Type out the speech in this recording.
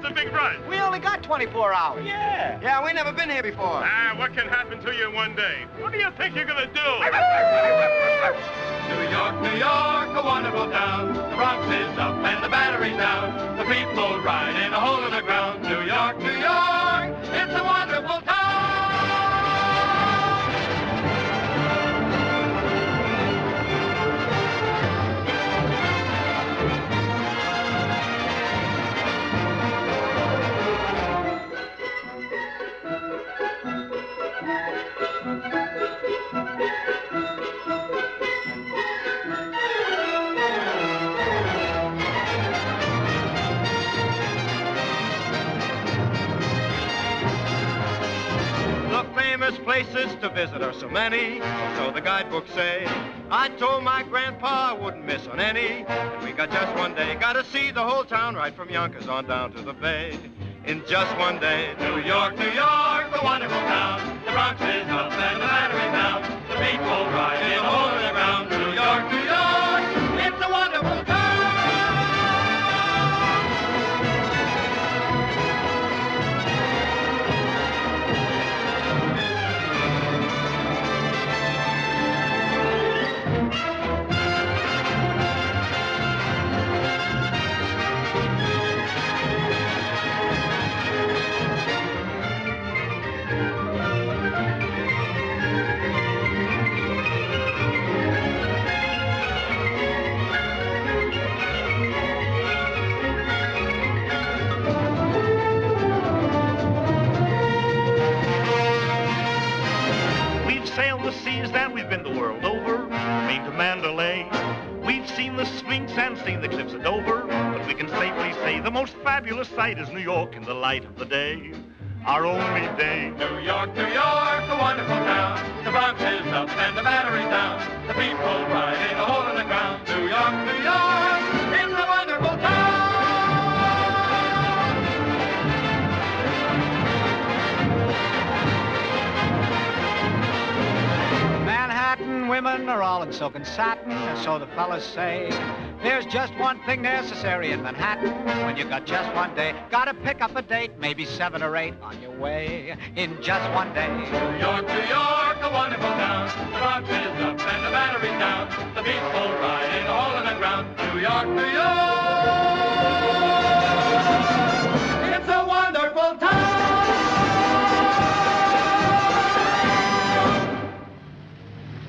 Fellas, what's the big rush? We only got 24 hours. Yeah. Yeah, we never been here before. Ah, what can happen to you in one day? What do you think you're gonna do? New York, New York, a wonderful town. The Bronx is up and the battery's down. The people ride in a hole in the ground. Places to visit are so many, so the guidebooks say. I told my grandpa I wouldn't miss on any, and we got just one day. Got to see the whole town right from Yonkers on down to the Bay. In just one day, New York, New York, a wonderful We've the seas and we've been the world over, Maine to Mandalay. We've seen the Sphinx and seen the cliffs of Dover, but we can safely say the most fabulous sight is New York in the light of the day. Our only day. New York, New York, a wonderful town. The Bronx is up and the battery's down. The people ride in a hole women are all in silk and satin, so the fellas say. There's just one thing necessary in Manhattan when you got just one day. Gotta pick up a date, maybe seven or eight on your way in just one day. New York, New York, a wonderful town. The Bronx is up and the battery's down. The people ride in a hole in the ground. New York, New York,